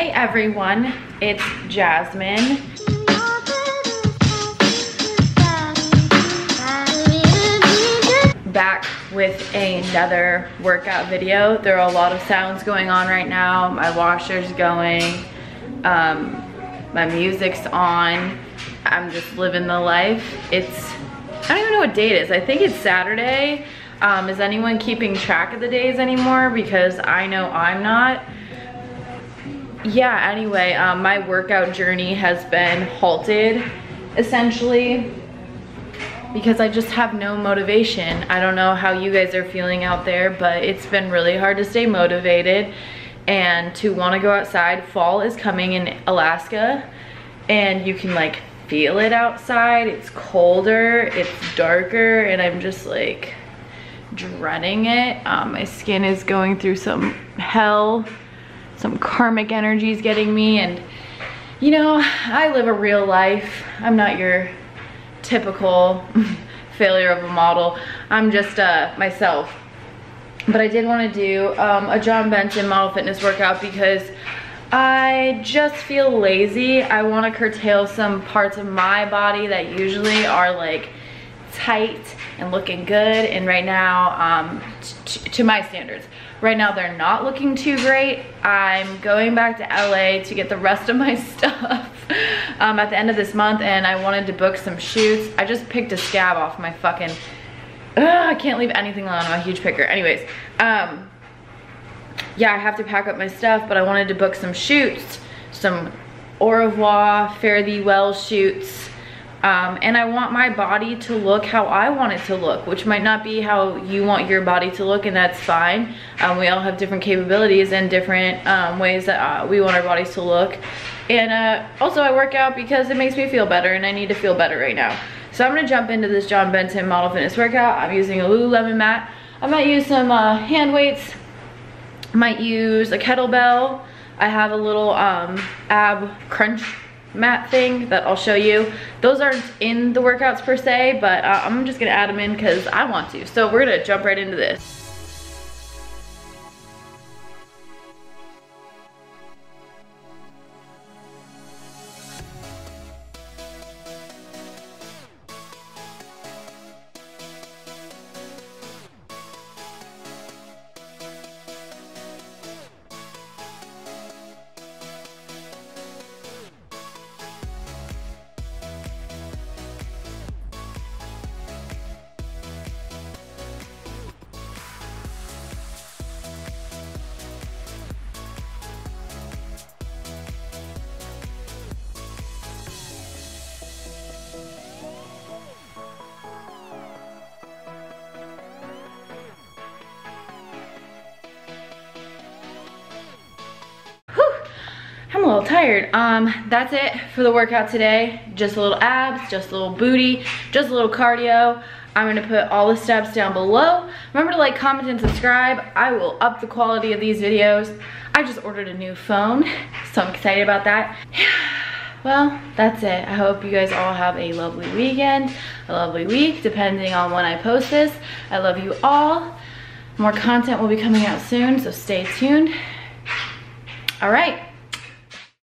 Hey everyone, it's Jasmine. Back with another workout video. There are a lot of sounds going on right now. My washer's going, um, my music's on. I'm just living the life. It's, I don't even know what date it is. I think it's Saturday. Um, is anyone keeping track of the days anymore? Because I know I'm not. Yeah, anyway, um, my workout journey has been halted, essentially, because I just have no motivation. I don't know how you guys are feeling out there, but it's been really hard to stay motivated and to want to go outside. Fall is coming in Alaska, and you can like feel it outside. It's colder, it's darker, and I'm just like, dreading it. Um, my skin is going through some hell, some karmic energies getting me and you know, I live a real life. I'm not your typical failure of a model. I'm just uh, myself. But I did want to do um, a John Benton model fitness workout because I just feel lazy. I want to curtail some parts of my body that usually are like tight and looking good. And right now um, to my standards right now they're not looking too great. I'm going back to la to get the rest of my stuff um, at the end of this month. And i wanted to book some shoots. I just picked a scab off my fucking ugh, i can't leave anything alone i'm a huge picker. Anyways um, yeah i have to pack up my stuff but i wanted to book some shoots some au revoir fare thee well shoots um, and I want my body to look how I want it to look, which might not be how you want your body to look, and that's fine. Um, we all have different capabilities and different um, ways that uh, we want our bodies to look. And uh, also I work out because it makes me feel better, and I need to feel better right now. So I'm gonna jump into this John Benton Model Fitness workout. I'm using a Lululemon mat. I might use some uh, hand weights, might use a kettlebell. I have a little um, ab crunch mat thing that I'll show you. Those aren't in the workouts per se, but uh, I'm just gonna add them in because I want to. So we're gonna jump right into this. A little tired. Um, that's it for the workout today. Just a little abs, just a little booty, just a little cardio. I'm gonna put all the steps down below. Remember to like, comment, and subscribe. I will up the quality of these videos. I just ordered a new phone, so I'm excited about that. well, that's it. I hope you guys all have a lovely weekend, a lovely week, depending on when I post this. I love you all. More content will be coming out soon, so stay tuned. All right.